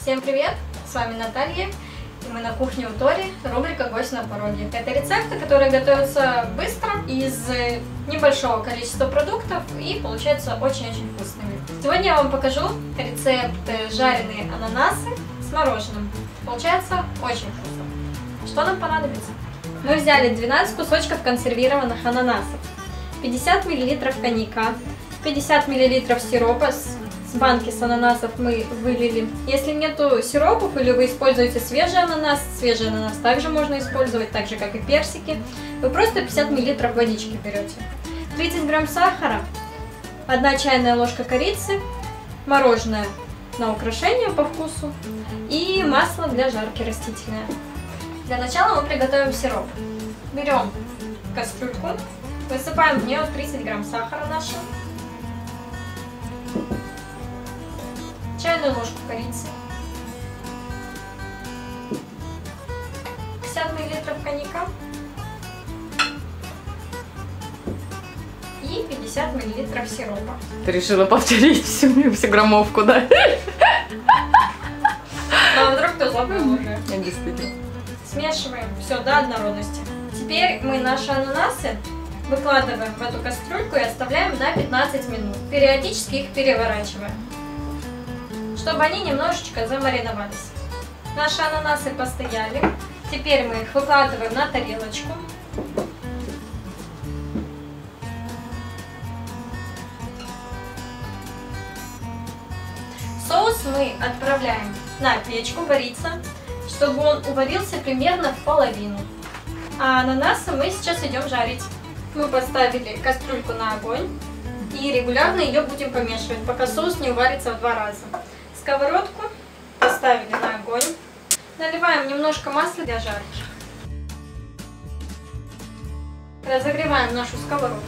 Всем привет! С вами Наталья. И мы на кухне у Тори, рубрика «Гость на пороге». Это рецепты, которые готовятся быстро, из небольшого количества продуктов и получаются очень-очень вкусными. Сегодня я вам покажу рецепт жареные ананасы с мороженым. Получается очень вкусно. Что нам понадобится? Мы взяли 12 кусочков консервированных ананасов, 50 мл коньяка, 50 мл сиропа с с банки с ананасов мы вылили. Если нету сиропов или вы используете свежий ананас, свежий ананас также можно использовать, так же как и персики, вы просто 50 мл водички берете. 30 грамм сахара, 1 чайная ложка корицы, мороженое на украшение по вкусу и масло для жарки растительное. Для начала мы приготовим сироп. Берем кастрюльку, высыпаем в нее 30 грамм сахара нашего, чайную ложку корицы, 50 мл коньяка и 50 мл сиропа. Ты решила повторить всю, всю граммовку, да? А вдруг кто забыл уже? Действительно. Смешиваем все до однородности. Теперь мы наши ананасы выкладываем в эту кастрюльку и оставляем на 15 минут. Периодически их переворачиваем чтобы они немножечко замариновались. Наши ананасы постояли. Теперь мы их выкладываем на тарелочку. Соус мы отправляем на печку вариться, чтобы он уварился примерно в половину. А ананасы мы сейчас идем жарить. Мы поставили кастрюльку на огонь и регулярно ее будем помешивать, пока соус не уварится в два раза сковородку, поставили на огонь. Наливаем немножко масла для жарки. Разогреваем нашу сковородку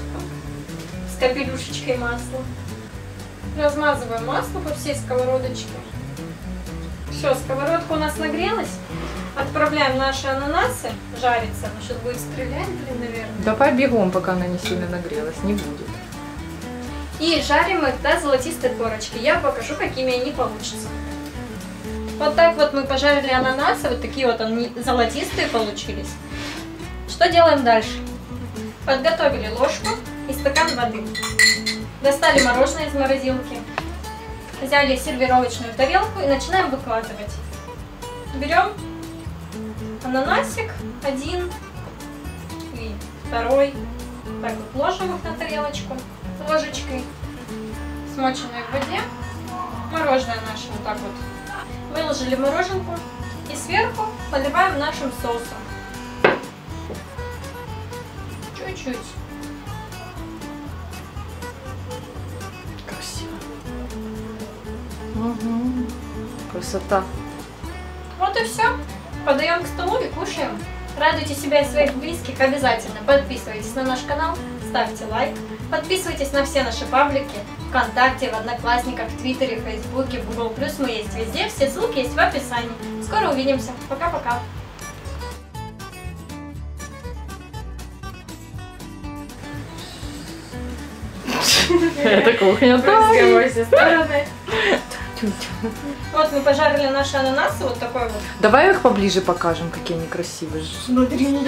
с капелюшечкой масла. Размазываем масло по всей сковородочке. Все, сковородка у нас нагрелась. Отправляем наши ананасы жариться. Ну, сейчас будет стрелять, блин, наверное. Давай бегом, пока она не сильно нагрелась. Не будет. И жарим их до золотистой корочки. Я покажу, какими они получатся. Вот так вот мы пожарили ананасы, вот такие вот они золотистые получились. Что делаем дальше? Подготовили ложку и стакан воды. Достали мороженое из морозилки. Взяли сервировочную тарелку и начинаем выкладывать. Берем ананасик один и второй. Так вот ложим их на тарелочку ложечкой, смоченной в воде, мороженое наше вот так вот. Выложили мороженку и сверху поливаем нашим соусом. Чуть-чуть. Красиво. Угу. Красота. Вот и все. Подаем к столу и кушаем. Радуйте себя и своих близких обязательно. Подписывайтесь на наш канал, ставьте лайк. Подписывайтесь на все наши паблики ВКонтакте, в Одноклассниках, в Твиттере, в Фейсбуке, в Google+. Мы есть везде, все ссылки есть в описании. Скоро увидимся. Пока-пока. Это кухня Вот мы пожарили наши ананасы вот такой вот. Давай их поближе покажем, какие они красивые. Смотри.